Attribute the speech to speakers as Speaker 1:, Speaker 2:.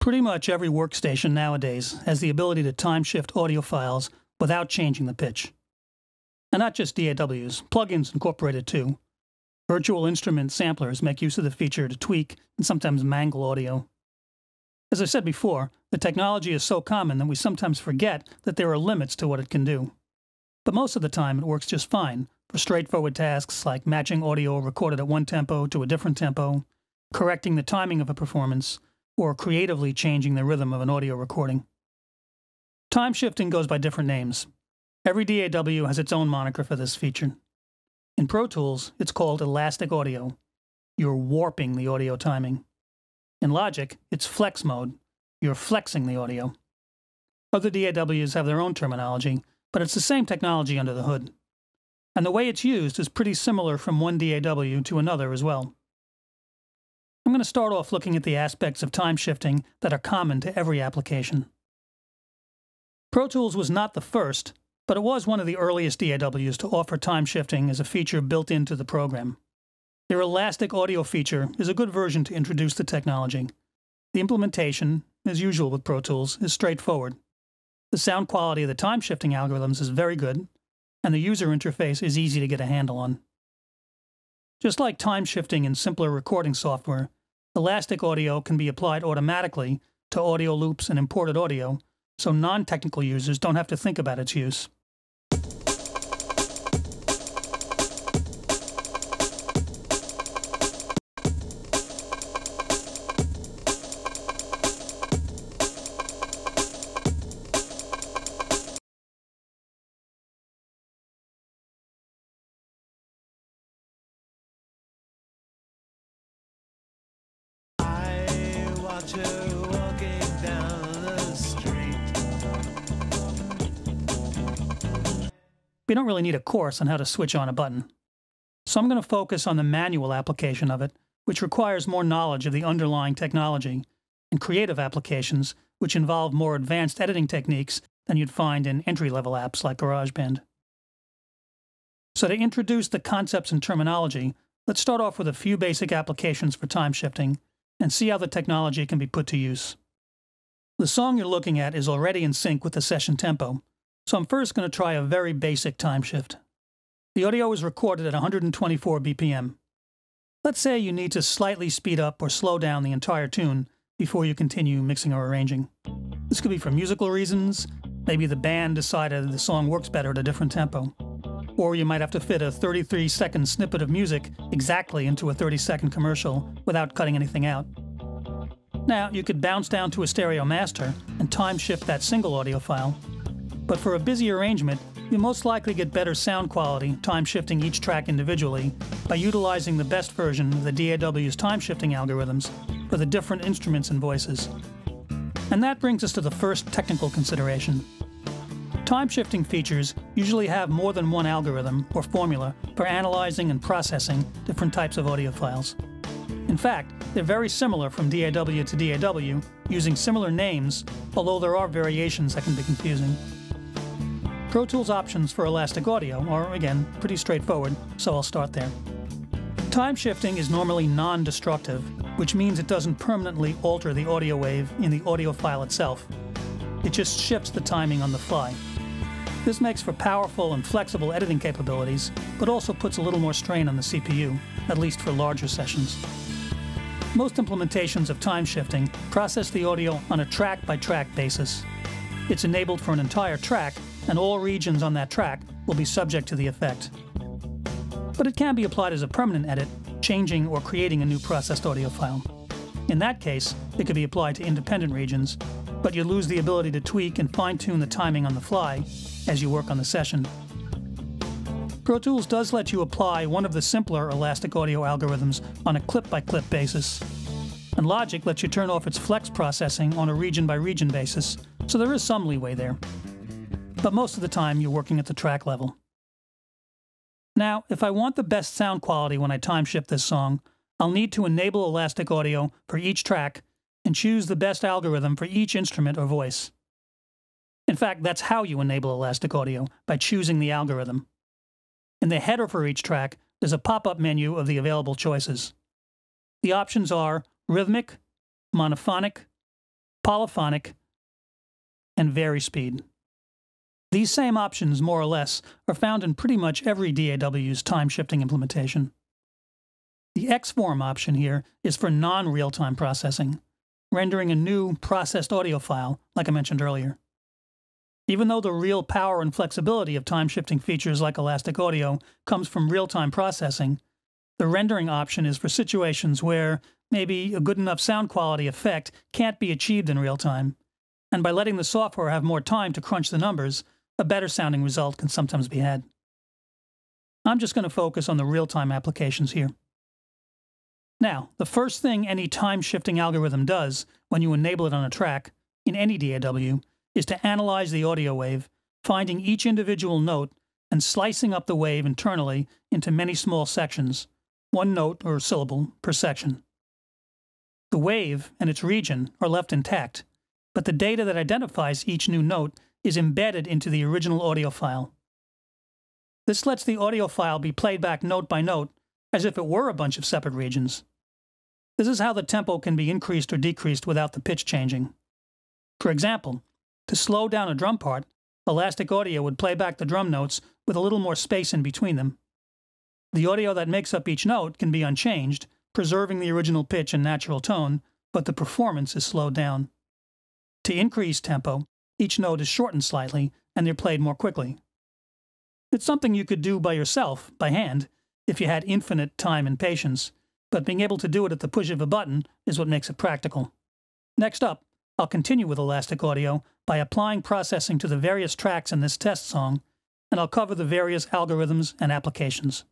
Speaker 1: Pretty much every workstation nowadays has the ability to time shift audio files without changing the pitch. And not just DAWs, plugins incorporated too. Virtual instrument samplers make use of the feature to tweak and sometimes mangle audio. As I said before, the technology is so common that we sometimes forget that there are limits to what it can do. But most of the time, it works just fine for straightforward tasks like matching audio recorded at one tempo to a different tempo, correcting the timing of a performance, or creatively changing the rhythm of an audio recording. Time shifting goes by different names. Every DAW has its own moniker for this feature. In Pro Tools, it's called elastic audio. You're warping the audio timing. In Logic, it's flex mode. You're flexing the audio. Other DAWs have their own terminology, but it's the same technology under the hood. And the way it's used is pretty similar from one DAW to another as well. I'm going to start off looking at the aspects of time shifting that are common to every application. Pro Tools was not the first, but it was one of the earliest DAWs to offer time shifting as a feature built into the program. Their Elastic Audio feature is a good version to introduce the technology. The implementation, as usual with Pro Tools, is straightforward. The sound quality of the time shifting algorithms is very good, and the user interface is easy to get a handle on. Just like time shifting in simpler recording software, Elastic Audio can be applied automatically to audio loops and imported audio, so non technical users don't have to think about its use. We don't really need a course on how to switch on a button. So I'm going to focus on the manual application of it, which requires more knowledge of the underlying technology, and creative applications, which involve more advanced editing techniques than you'd find in entry level apps like GarageBand. So, to introduce the concepts and terminology, let's start off with a few basic applications for time shifting and see how the technology can be put to use. The song you're looking at is already in sync with the session tempo, so I'm first going to try a very basic time shift. The audio is recorded at 124 BPM. Let's say you need to slightly speed up or slow down the entire tune before you continue mixing or arranging. This could be for musical reasons, maybe the band decided the song works better at a different tempo. Or you might have to fit a 33 second snippet of music exactly into a 30 second commercial without cutting anything out. Now, you could bounce down to a stereo master and time shift that single audio file but for a busy arrangement, you'll most likely get better sound quality time shifting each track individually by utilizing the best version of the DAW's time shifting algorithms for the different instruments and voices. And that brings us to the first technical consideration. Time shifting features usually have more than one algorithm or formula for analyzing and processing different types of audio files. In fact, they're very similar from DAW to DAW, using similar names, although there are variations that can be confusing. Pro Tools options for Elastic Audio are, again, pretty straightforward, so I'll start there. Time shifting is normally non destructive, which means it doesn't permanently alter the audio wave in the audio file itself. It just shifts the timing on the fly. This makes for powerful and flexible editing capabilities, but also puts a little more strain on the CPU, at least for larger sessions. Most implementations of time shifting process the audio on a track by track basis. It's enabled for an entire track and all regions on that track will be subject to the effect. But it can be applied as a permanent edit, changing or creating a new processed audio file. In that case, it could be applied to independent regions, but you lose the ability to tweak and fine tune the timing on the fly as you work on the session. Pro Tools does let you apply one of the simpler Elastic Audio algorithms on a clip by clip basis. And Logic lets you turn off its flex processing on a region by region basis, so there is some leeway there but most of the time you're working at the track level. Now, if I want the best sound quality when I time shift this song, I'll need to enable Elastic Audio for each track and choose the best algorithm for each instrument or voice. In fact, that's how you enable Elastic Audio, by choosing the algorithm. In the header for each track, there's a pop-up menu of the available choices. The options are rhythmic, monophonic, polyphonic, and varispeed. These same options, more or less, are found in pretty much every DAW's time-shifting implementation. The Xform option here is for non-real-time processing, rendering a new processed audio file, like I mentioned earlier. Even though the real power and flexibility of time-shifting features like Elastic Audio comes from real-time processing, the rendering option is for situations where maybe a good enough sound quality effect can't be achieved in real time, and by letting the software have more time to crunch the numbers, a better sounding result can sometimes be had. I'm just going to focus on the real-time applications here. Now, the first thing any time-shifting algorithm does when you enable it on a track, in any DAW, is to analyze the audio wave, finding each individual note and slicing up the wave internally into many small sections, one note or syllable per section. The wave and its region are left intact, but the data that identifies each new note is embedded into the original audio file. This lets the audio file be played back note by note as if it were a bunch of separate regions. This is how the tempo can be increased or decreased without the pitch changing. For example, to slow down a drum part, Elastic Audio would play back the drum notes with a little more space in between them. The audio that makes up each note can be unchanged, preserving the original pitch and natural tone, but the performance is slowed down. To increase tempo, each note is shortened slightly and they're played more quickly. It's something you could do by yourself, by hand, if you had infinite time and patience, but being able to do it at the push of a button is what makes it practical. Next up, I'll continue with Elastic Audio by applying processing to the various tracks in this test song, and I'll cover the various algorithms and applications.